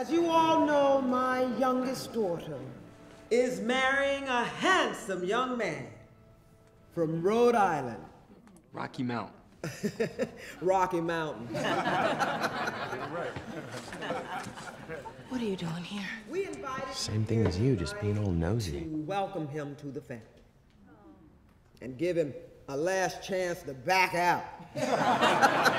As you all know, my youngest daughter is marrying a handsome young man from Rhode Island. Rocky Mountain. Rocky Mountain. What are you doing here? We invited Same thing as you, just being all nosy. welcome him to the family and give him a last chance to back out.